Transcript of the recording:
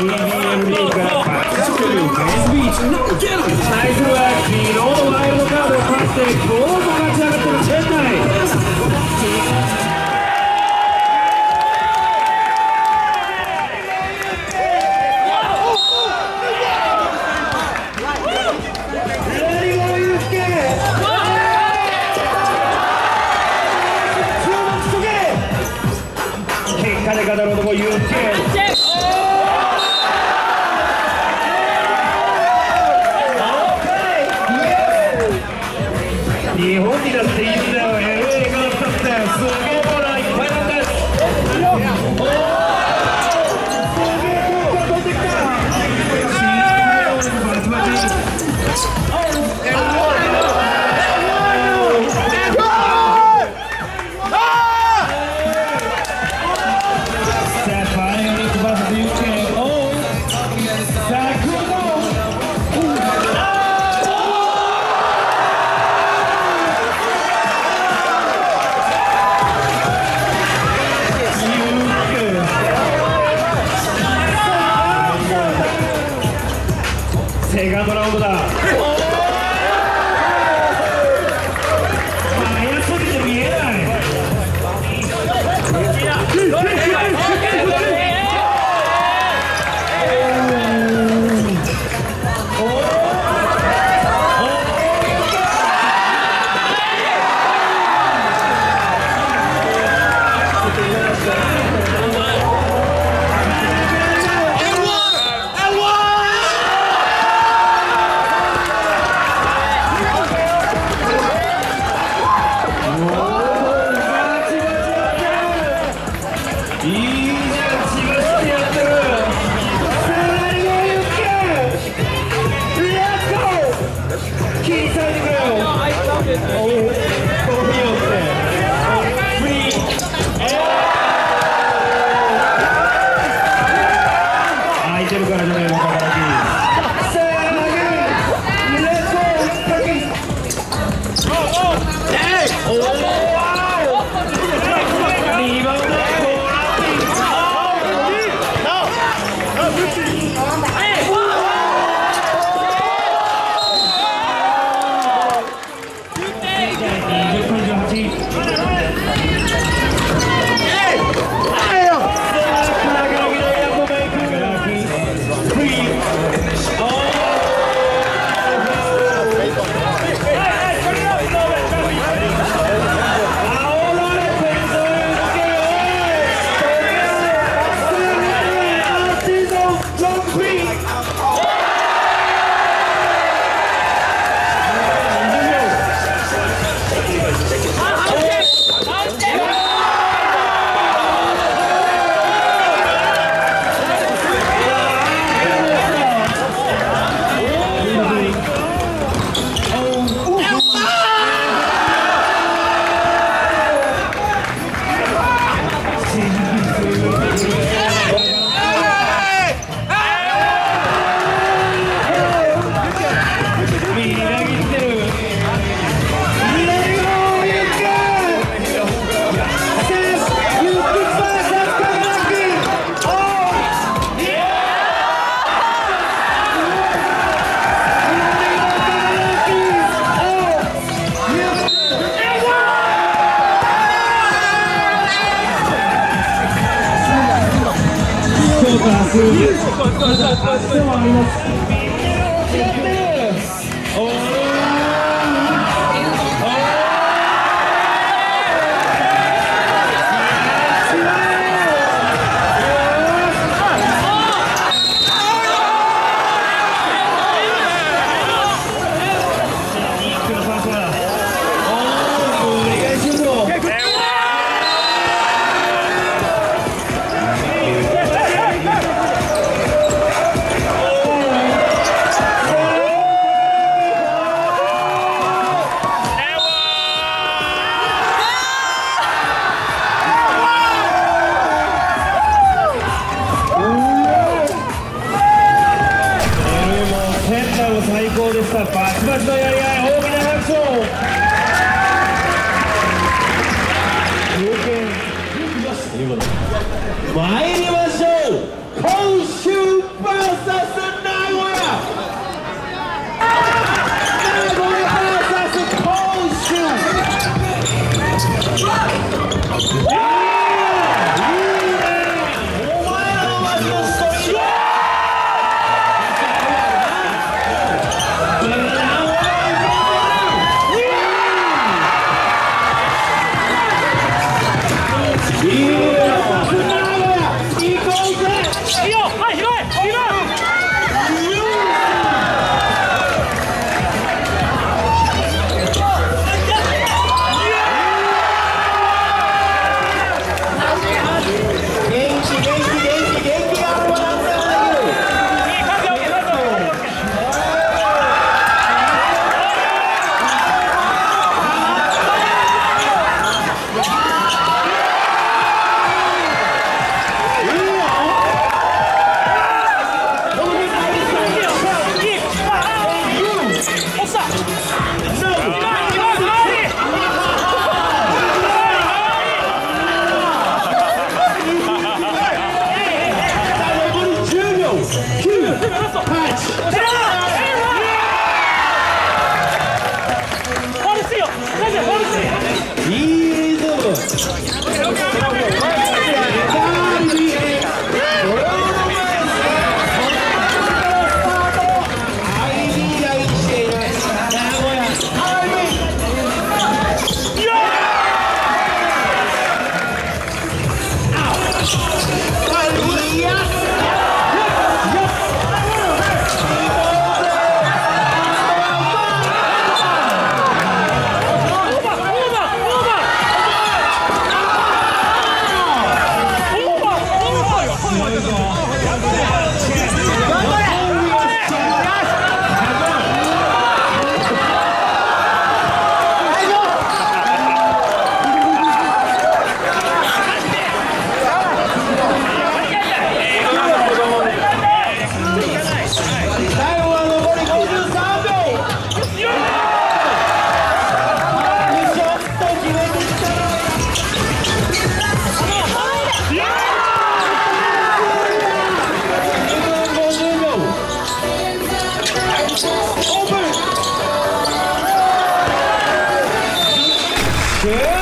TBMD からバックスクリューベースビーチ対するは昨日のワイルドカードを勝ってゴールド勝ち上がってるチェンナイ結果で語る男映画ドラゴンだい And 数字。まだ明日もあります。高でしたバチバチのやり合い大きな拍手を。参りましょう。今週 VS 请